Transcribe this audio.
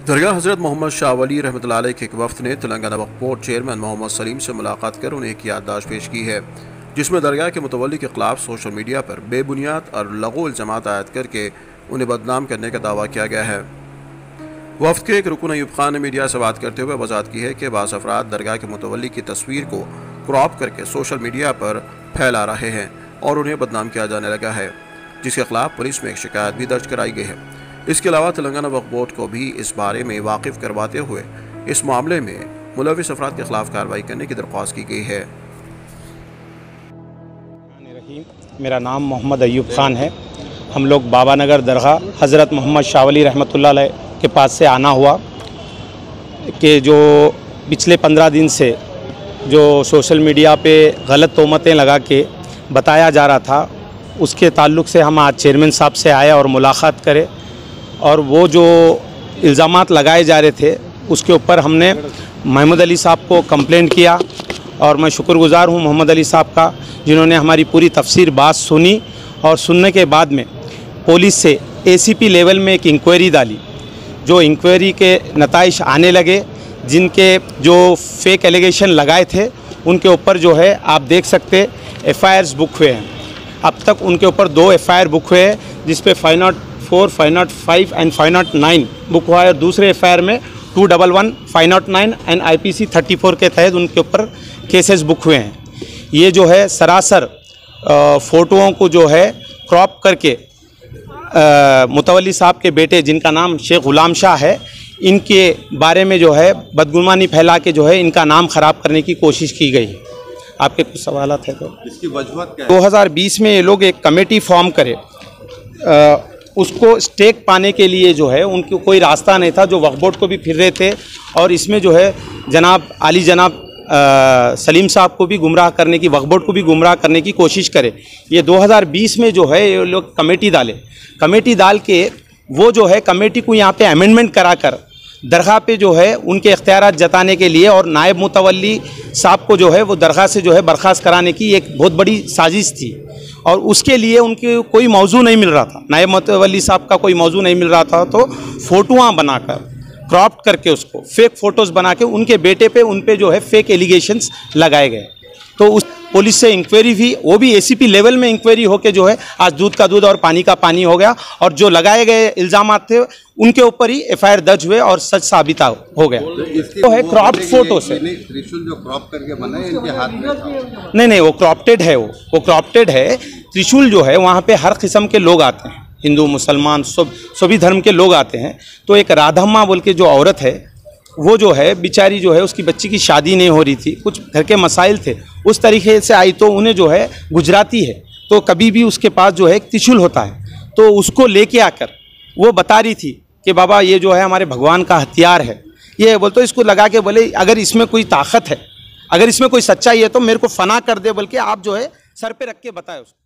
दरगाह हज़रत मोहम्मद शाह वली रहमत के एक वफ़द ने तेलंगाना वक्फ बोर्ड चेयरमैन मोहम्मद सलीम से मुलाकात कर उन्हें एक याददाश्त पेश की है, जिसमें दरगाह के मुतवली के खिलाफ सोशल मीडिया पर बेबुनियाद और लगो इल्ज़ाम आयद करके उन्हें बदनाम करने का दावा किया गया है। वफ़द के एक रुकन अयूब खान ने मीडिया से बात करते हुए वजात की है कि बास अफराद दरगाह के मुतवली की तस्वीर को क्रॉप करके सोशल मीडिया पर फैला रहे हैं और उन्हें बदनाम किया जाने लगा है, जिसके खिलाफ पुलिस में एक शिकायत भी दर्ज कराई गई है। इसके अलावा तेलंगाना वक्फ बोर्ड को भी इस बारे में वाकिफ करवाते हुए इस मामले में मुलविस अफराद के खिलाफ कार्रवाई करने की दरख्वास्त की गई है। मेरा नाम मोहम्मद अयूब ख़ान है। हम लोग बाबा नगर दरगाह हज़रत मोहम्मद शावली रहमत के पास से आना हुआ कि जो पिछले पंद्रह दिन से जो सोशल मीडिया पे गलत तोमतें लगा के बताया जा रहा था, उसके ताल्लुक से हम आज चेयरमैन साहब से आए और मुलाकात करें। और वो जो इल्ज़ाम लगाए जा रहे थे, उसके ऊपर हमने महमूद अली साहब को कंप्लेंट किया और मैं शुक्रगुज़ार हूँ मोहम्मद अली साहब का, जिन्होंने हमारी पूरी तफसीर बात सुनी और सुनने के बाद में पुलिस से एसीपी लेवल में एक इंक्वायरी डाली, जो इंक्वायरी के नतज आने लगे, जिनके जो फेक एलिगेशन लगाए थे, उनके ऊपर जो है, आप देख सकते एफ़ बुक हुए हैं। अब तक उनके ऊपर दो एफआईआर बुक हुए हैं, जिस पे five nought four five nought five and five nought nine book हुआ है। और दूसरे एफआईआर में two double one five nought nine and I P C thirty four के तहत उनके ऊपर केसेस बुक हुए हैं। ये जो है सरासर फ़ोटोओं को जो है क्रॉप करके मुतवली साहब के बेटे जिनका नाम शेख गुलाम शाह है इनके बारे में जो है बदगुमानी फैला के जो है इनका नाम ख़राब करने की कोशिश की गई आपके कुछ सवाल है तो? इसकी वजह क्या 2020 में ये लोग एक कमेटी फॉर्म करे। उसको स्टेक पाने के लिए जो है उनको कोई रास्ता नहीं था जो वक्फ को भी फिर रहे थे। और इसमें जो है जनाब अली जनाब आ, सलीम साहब को भी गुमराह करने की वक्फ को भी गुमराह करने की कोशिश करे। ये 2020 में जो है ये लोग कमेटी डाले। कमेटी डाल के वो जो है कमेटी को यहाँ पे अमेंडमेंट करा कर दरगाह पे जो है, उनके अख्तियार जताने के लिए और नायब मुतवली साहब को जो है, वो दरगाह से जो है बर्खास्त कराने की एक बहुत बड़ी साजिश थी। और उसके लिए उनके कोई मौजू नहीं मिल रहा था। नायब मुतवली साहब का कोई मौजू नहीं मिल रहा था तो फ़ोटोआँ बनाकर, क्रॉप्ट करके उसको, फेक फ़ोटोज़ बना के उनके बेटे पे, उन पे जो है, फेक एलिगेशंस लगाए गए। तो उस पुलिस से इंक्वायरी हुई वो भी एसीपी लेवल में इंक्वायरी होके जो है आज दूध का दूध और पानी का पानी हो गया और जो लगाए गए इल्ज़ाम थे उनके ऊपर ही एफआईआर दर्ज हुए और सच साबित हो गया। तो है क्रॉप फ़ोटो से जो क्रॉप करके बना है इनके हाथ में नहीं नहीं वो क्रॉप्टेड है वो। वो क्रॉप्टेड है त्रिशूल जो है वहाँ पे हर किस्म के लोग आते हैं। हिंदू मुसलमान सब सभी धर्म के लोग आते हैं। तो एक राधम्मा बोल के जो औरत है वो जो है, बेचारी जो है, उसकी बच्ची की शादी नहीं हो रही थी। कुछ घर के मसाइल थे। उस तरीके से आई तो उन्हें जो है, गुजराती है। तो कभी भी उसके पास जो है त्रिशूल होता है। तो उसको लेके आकर वो बता रही थी कि, बाबा, ये जो है, हमारे भगवान का हथियार है। ये बोल तो इसको लगा के बोले, अगर इसमें कोई ताकत है, अगर इसमें कोई सच्चाई है तो मेरे को फना कर दे बोल के आप जो है, सर पे रख के बताए उसको।